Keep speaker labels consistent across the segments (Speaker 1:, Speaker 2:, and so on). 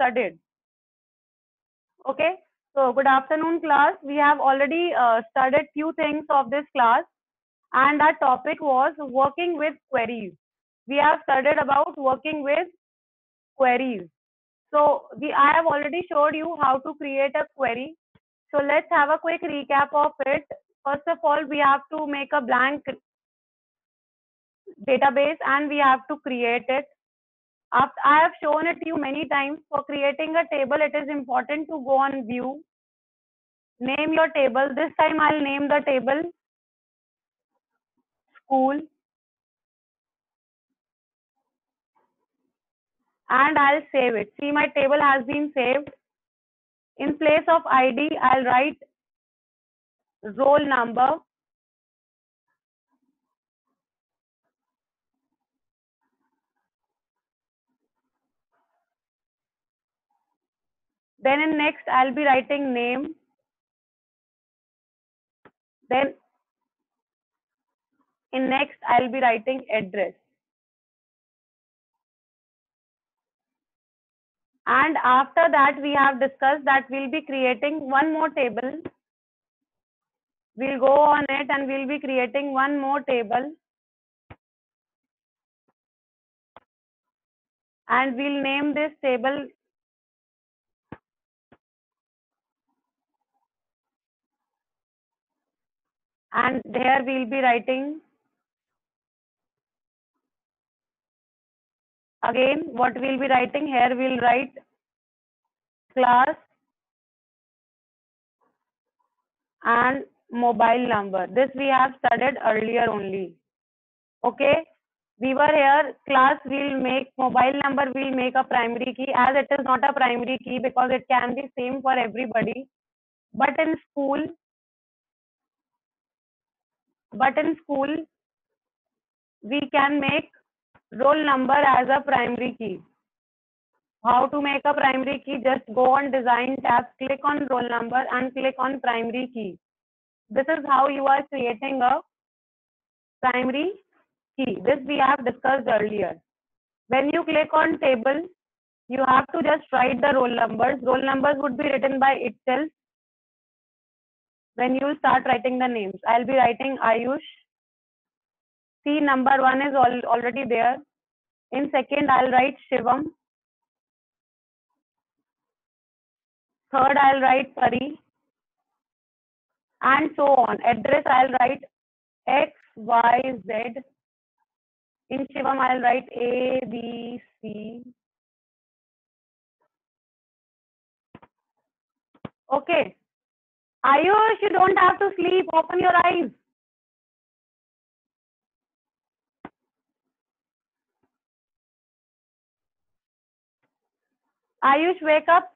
Speaker 1: studied. Okay, so good afternoon class. We have already uh, studied few things of this class and our topic was working with queries. We have studied about working with queries. So we, I have already showed you how to create a query. So let's have a quick recap of it. First of all, we have to make a blank database and we have to create it. I have shown it to you many times. For creating a table, it is important to go on view. Name your table. This time I'll name the table school. And I'll save it. See, my table has been saved. In place of ID, I'll write roll number. Then in next, I'll be writing name. Then in next, I'll be writing address. And after that, we have discussed that we'll be creating one more table. We'll go on it and we'll be creating one more table. And we'll name this table and there we'll be writing again what we'll be writing here we'll write class and mobile number. This we have studied earlier only. Okay? We were here class will make mobile number will make a primary key as it is not a primary key because it can be same for everybody. But in school but in school we can make roll number as a primary key. How to make a primary key? Just go on design tab click on roll number and click on primary key. This is how you are creating a primary key. This we have discussed earlier. When you click on table you have to just write the roll numbers. Roll numbers would be written by itself when you start writing the names. I'll be writing Ayush. See, number one is all, already there. In second, I'll write Shivam. Third, I'll write Pari. And so on. Address, I'll write X, Y, Z. In Shivam, I'll write A, B, C. Okay. Ayush, you don't have to sleep. Open your eyes. Ayush, wake up.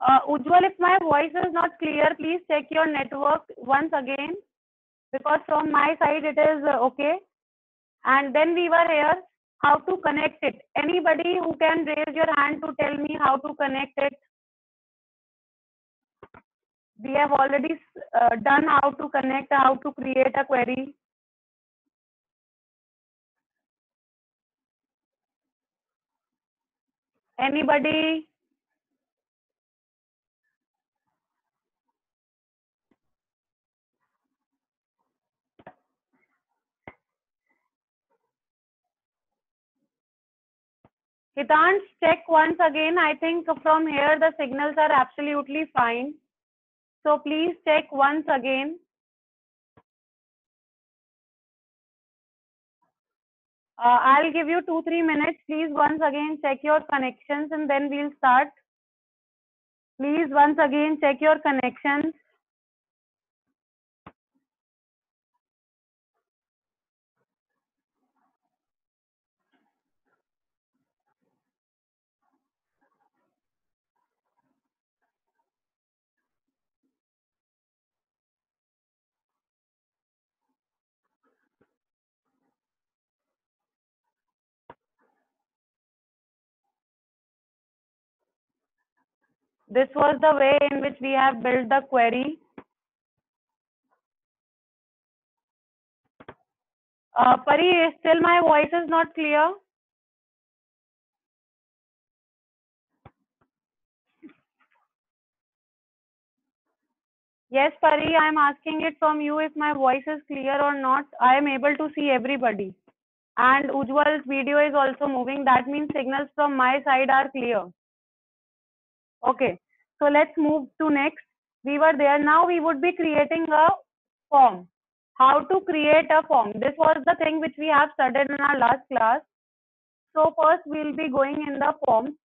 Speaker 1: Uh, Ujjwal, if my voice is not clear, please check your network once again because from my side it is uh, okay. And then we were here how to connect it. Anybody who can raise your hand to tell me how to connect it? We have already uh, done how to connect, how to create a query. Anybody? Hitansh, check once again. I think from here the signals are absolutely fine. So please check once again. Uh, I'll give you two, three minutes. Please once again check your connections and then we'll start. Please once again check your connections. This was the way in which we have built the query. Uh, Pari, still my voice is not clear. Yes, Pari, I am asking it from you if my voice is clear or not. I am able to see everybody. And Ujwal's video is also moving. That means signals from my side are clear. Okay, so let's move to next. We were there. Now we would be creating a form. How to create a form. This was the thing which we have studied in our last class. So first we'll be going in the form.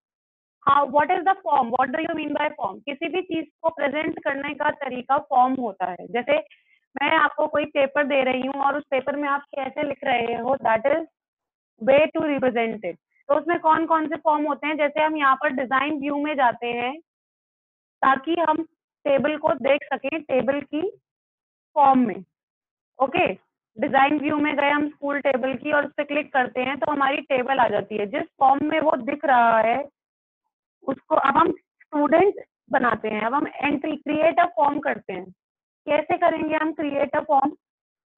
Speaker 1: How, what is the form? What do you mean by form? किसी भी चीज़ को present करने का तरीका form होता है जैसे मैं आपको कोई पेपर दे रही हूँ और उस पेपर में आप कैसे लिख रहे हो that is way to represent it तो उसमें कौन कौन से फॉर्म होते हैं? जैसे हम यहाँ पर डिज़ाइन व्यू में जाते हैं, ताकि हम टेबल को देख सकें टेबल की फॉर्म में। ओके डिज़ाइन व्यू में गए हम स्कूल टेबल की और उस पर क्लिक करते हैं तो हमारी टेबल आ जाती है। जिस फॉर्म में वो दिख रहा है, उसको अब हम स्टूडेंट बनाते हैं। अब हम एंट्री क्रिएट अ फॉर्म करते हैं। कैसे करेंगे हम क्रिएट अ फॉर्म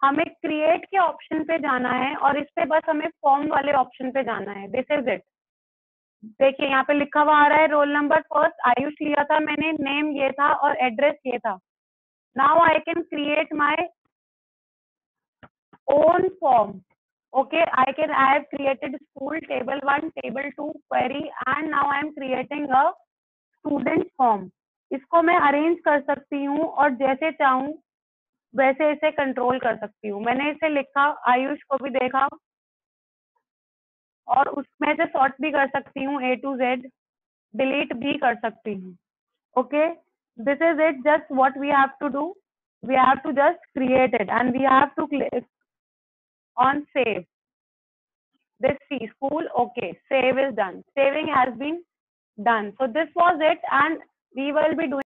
Speaker 1: हमें क्रिएट के ऑप्शन पे जाना है और इस पे बस हमें फॉर्म वाले ऑप्शन पे जाना है दिस इज़ इट देखिए यहाँ पे लिखा हुआ आ रहा है रोल नंबर फ़र्स्ट आयुष लिया था मैंने नेम ये था और एड्रेस ये था now I can create my own form. Okay, I can I have school table one, table two query, and now I am creating a student form. इसको मैं अरेंज कर सकती हूँ और जैसे चाहूँ वैसे इसे कंट्रोल कर सकती हूँ। मैंने इसे लिखा, आयुष को भी देखा। और उसमें से सॉर्ट भी कर सकती हूँ ए टू जेड डिलीट भी कर सकती हूँ। Okay this is it just what we have to do we have to just create and we have to click on save this C school okay save is done saving has been done so this was it and we will be doing